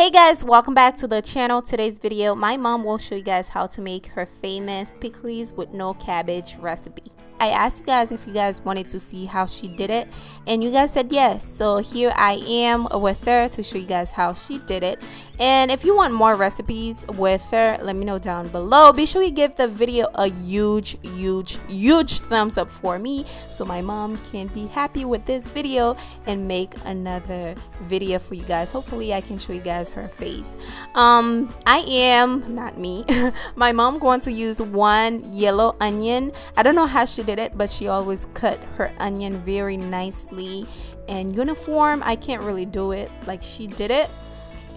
Hey guys, welcome back to the channel. Today's video, my mom will show you guys how to make her famous pikliz with no cabbage recipe. I asked you guys if you guys wanted to see how she did it and you guys said yes. So here I am with her to show you guys how she did it. And if you want more recipes with her, let me know down below. Be sure you give the video a huge, huge, huge thumbs up for me so my mom can be happy with this video and make another video for you guys. Hopefully I can show you guys her face. Um, I am, not me, my mom going to use one yellow onion. I don't know how she did it, but she always cut her onion very nicely and uniform. I can't really do it like she did it.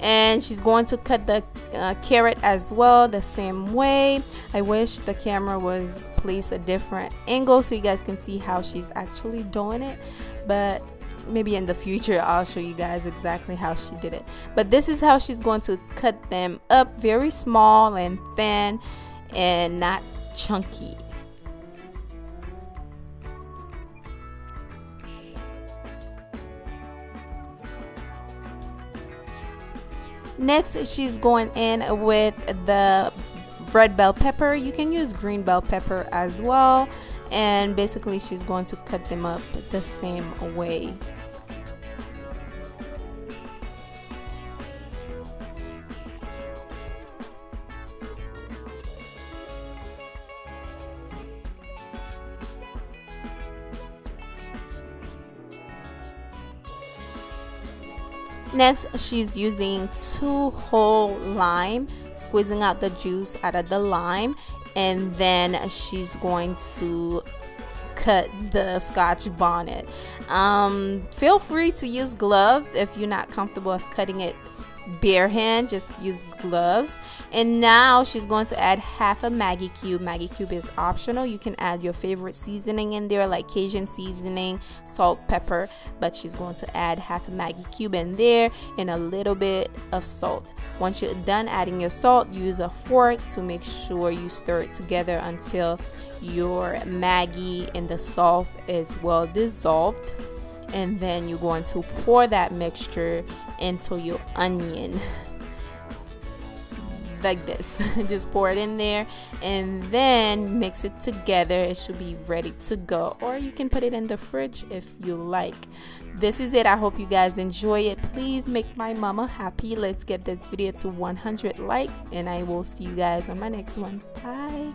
And she's going to cut the uh, carrot as well the same way. I wish the camera was placed a different angle so you guys can see how she's actually doing it. But maybe in the future I'll show you guys exactly how she did it. But this is how she's going to cut them up very small and thin and not chunky. Next, she's going in with the red bell pepper. You can use green bell pepper as well. And basically, she's going to cut them up the same way. Next, she's using two whole lime, squeezing out the juice out of the lime, and then she's going to cut the scotch bonnet. Um, feel free to use gloves if you're not comfortable with cutting it bare hand just use gloves. And now she's going to add half a Maggi cube. Maggi cube is optional. You can add your favorite seasoning in there like cajun seasoning salt pepper but she's going to add half a Maggi cube in there and a little bit of salt. Once you're done adding your salt use a fork to make sure you stir it together until your Maggi and the salt is well dissolved and then you're going to pour that mixture into your onion. Like this. Just pour it in there and then mix it together. It should be ready to go. Or you can put it in the fridge if you like. This is it. I hope you guys enjoy it. Please make my mama happy. Let's get this video to 100 likes and i will see you guys on my next one. Bye